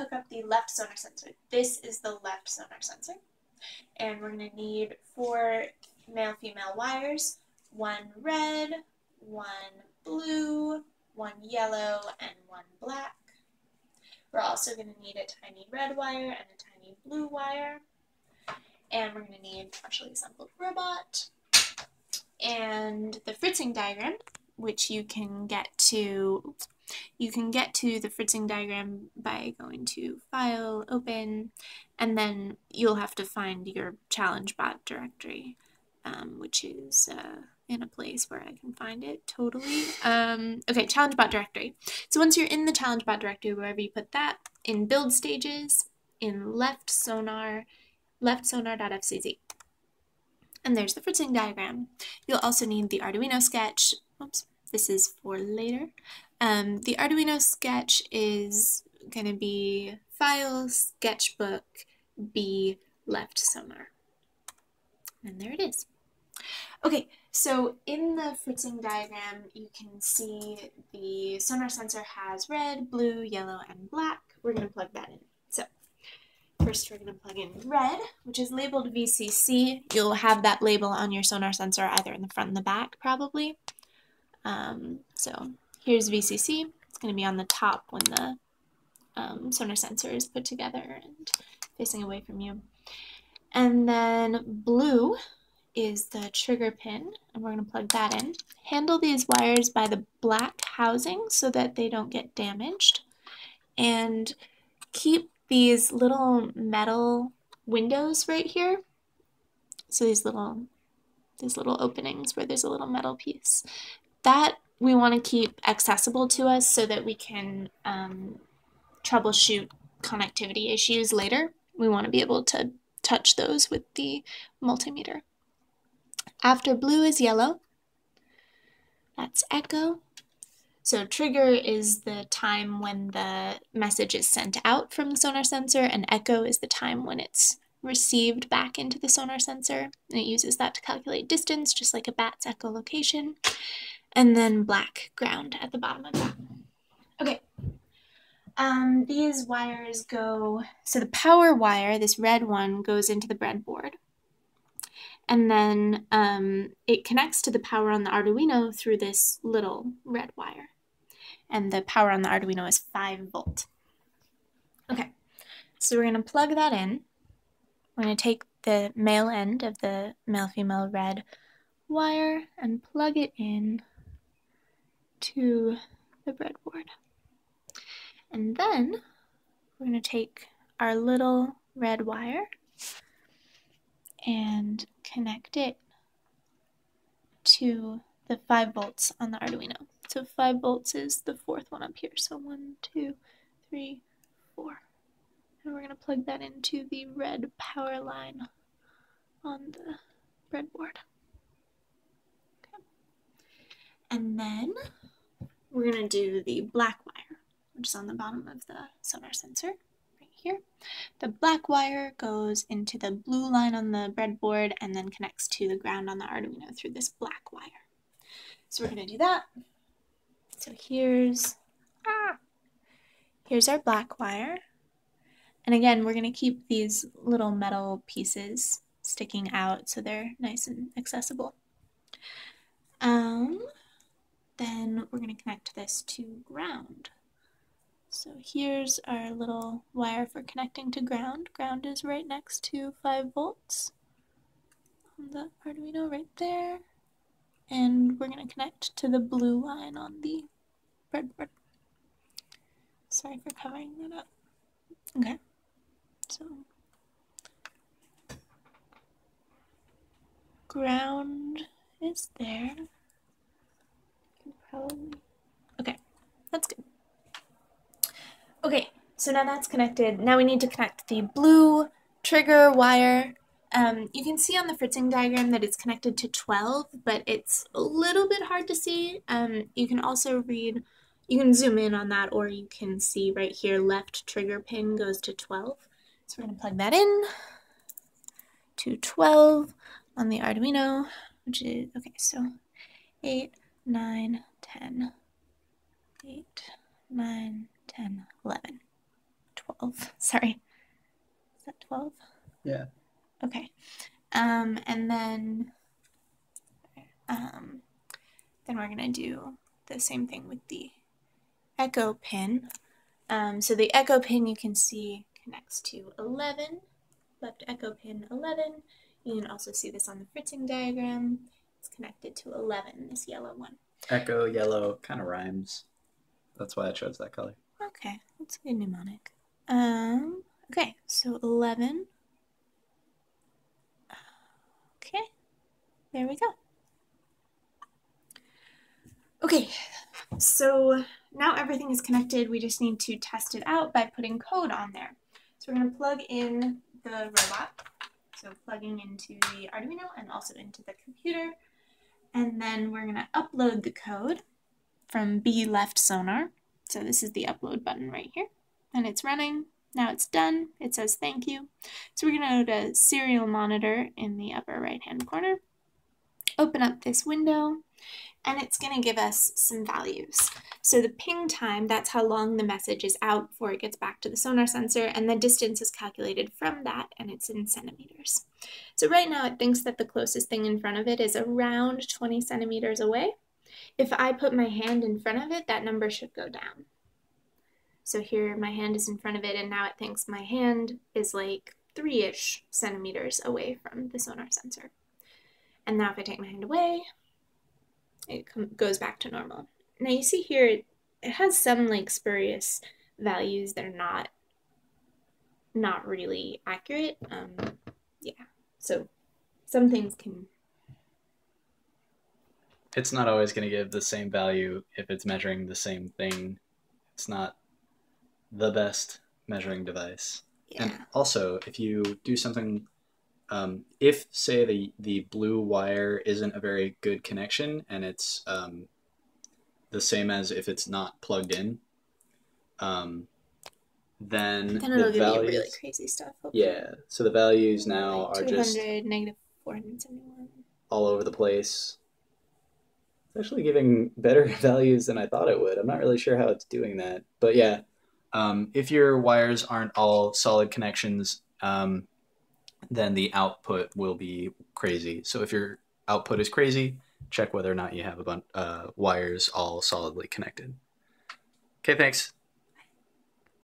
hook up the left sonar sensor. This is the left sonar sensor. And we're going to need four male-female wires, one red, one blue, one yellow, and one black. We're also going to need a tiny red wire and a tiny blue wire. And we're going to need a partially assembled robot and the fritzing diagram, which you can get to you can get to the fritzing diagram by going to File, Open, and then you'll have to find your ChallengeBot directory, um, which is uh, in a place where I can find it totally. Um, okay, ChallengeBot directory. So once you're in the ChallengeBot directory, wherever you put that, in build stages, in left sonar, left sonar.fcz. And there's the fritzing diagram. You'll also need the Arduino sketch. Oops, this is for later. Um, the Arduino sketch is going to be file, sketchbook, B, left sonar. And there it is. Okay, so in the fritzing diagram, you can see the sonar sensor has red, blue, yellow, and black. We're going to plug that in. So first we're going to plug in red, which is labeled VCC. You'll have that label on your sonar sensor either in the front and the back, probably. Um, so here's VCC. It's going to be on the top when the um, sonar sensor is put together and facing away from you. And then blue is the trigger pin, and we're going to plug that in. Handle these wires by the black housing so that they don't get damaged. And keep these little metal windows right here. So these little these little openings where there's a little metal piece. That we want to keep accessible to us so that we can um, troubleshoot connectivity issues later. We want to be able to touch those with the multimeter. After blue is yellow. That's echo. So trigger is the time when the message is sent out from the sonar sensor, and echo is the time when it's received back into the sonar sensor. And it uses that to calculate distance, just like a bat's echolocation. And then black ground at the bottom of that. Okay. Um, these wires go, so the power wire, this red one, goes into the breadboard and then um, it connects to the power on the Arduino through this little red wire. And the power on the Arduino is 5 volt. Okay, so we're going to plug that in. We're going to take the male end of the male-female red wire and plug it in to the breadboard. And then we're going to take our little red wire and connect it to the 5 volts on the Arduino. So 5 volts is the fourth one up here. So one, two, three, four. And we're going to plug that into the red power line on the breadboard. And then we're going to do the black wire, which is on the bottom of the sonar sensor right here. The black wire goes into the blue line on the breadboard and then connects to the ground on the Arduino through this black wire. So we're going to do that. So here's, ah, here's our black wire. And again, we're going to keep these little metal pieces sticking out so they're nice and accessible. Um, then we're going to connect this to ground. So here's our little wire for connecting to ground. Ground is right next to 5 volts on the Arduino right there. And we're going to connect to the blue line on the breadboard. Sorry for covering that up. Okay, so ground is there. Probably, okay, that's good. Okay, so now that's connected. Now we need to connect the blue trigger wire. Um, you can see on the fritzing diagram that it's connected to 12, but it's a little bit hard to see. Um, you can also read, you can zoom in on that, or you can see right here, left trigger pin goes to 12. So we're going to plug that in to 12 on the Arduino, which is, okay, so 8, 9, 10, 8, 9, 10, 11, 12. 12. Sorry. Is that 12? Yeah. Okay. Um, and then um, then we're going to do the same thing with the echo pin. Um, so the echo pin you can see connects to 11, left echo pin 11. You can also see this on the Fritzing diagram. It's connected to 11, this yellow one. Echo, yellow, kind of rhymes. That's why I chose that color. Okay, that's a good mnemonic. Um, okay, so 11. Okay, there we go. Okay, so now everything is connected. We just need to test it out by putting code on there. So we're going to plug in the robot. So plugging into the Arduino and also into the computer. And then we're going to upload the code from B left sonar. So this is the upload button right here. And it's running. Now it's done. It says thank you. So we're going to go to serial monitor in the upper right hand corner. Open up this window and it's going to give us some values. So the ping time, that's how long the message is out before it gets back to the sonar sensor, and the distance is calculated from that, and it's in centimeters. So right now it thinks that the closest thing in front of it is around 20 centimeters away. If I put my hand in front of it, that number should go down. So here my hand is in front of it, and now it thinks my hand is like three-ish centimeters away from the sonar sensor. And now if I take my hand away, it goes back to normal. Now you see here, it, it has some like spurious values that are not not really accurate. Um, yeah, so some things can. It's not always going to give the same value if it's measuring the same thing. It's not the best measuring device. Yeah. And also, if you do something um, if say the the blue wire isn't a very good connection and it's um, the same as if it's not plugged in, um, then, then the values, really crazy stuff. hopefully. yeah. So the values now Like are just negative 471. all over the place. It's actually giving better values than I thought it would. I'm not really sure how it's doing that, but yeah. Um, if your wires aren't all solid connections, um, then the output will be crazy. So if your output is crazy, check whether or not you have a bunch uh, wires all solidly connected. Okay, thanks.